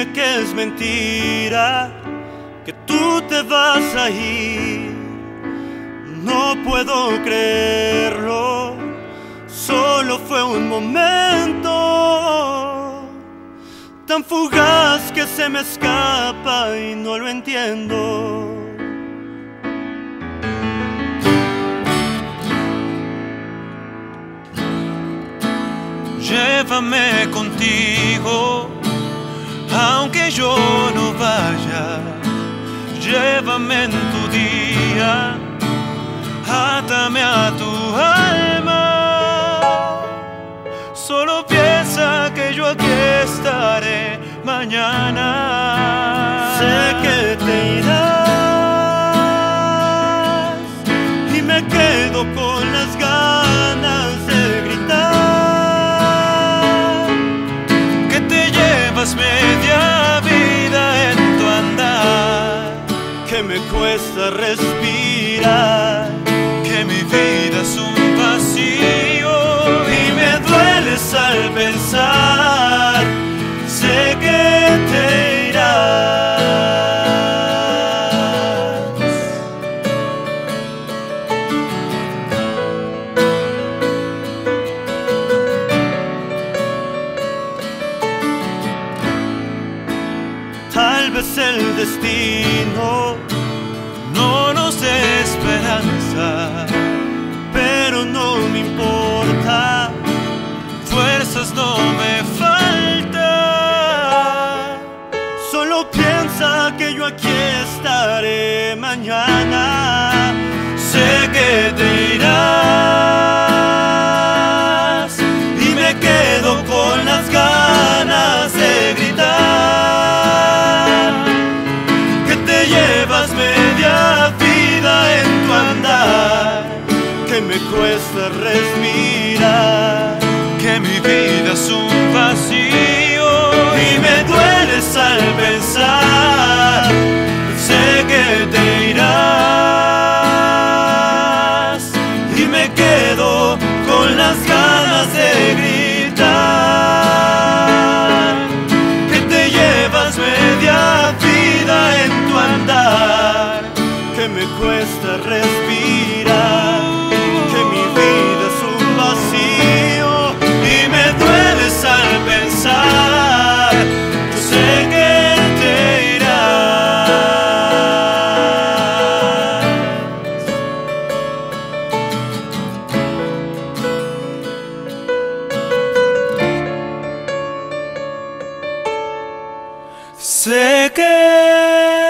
Dime que es mentira, que tú te vas a ir. No puedo creerlo, solo fue un momento tan fugaz que se me escapa y no lo entiendo. Llévame contigo, aunque yo no vaya. Llévame en tu día, átame a tu alma. Solo piensa que yo aquí estaré mañana. Sé que te irás cuesta respirar, que mi vida es un vacío y me dueles al pensar. Sé que te irás. Tal vez el destino no nos esperanza, pero no me importa. Me cuesta respirar. Sé que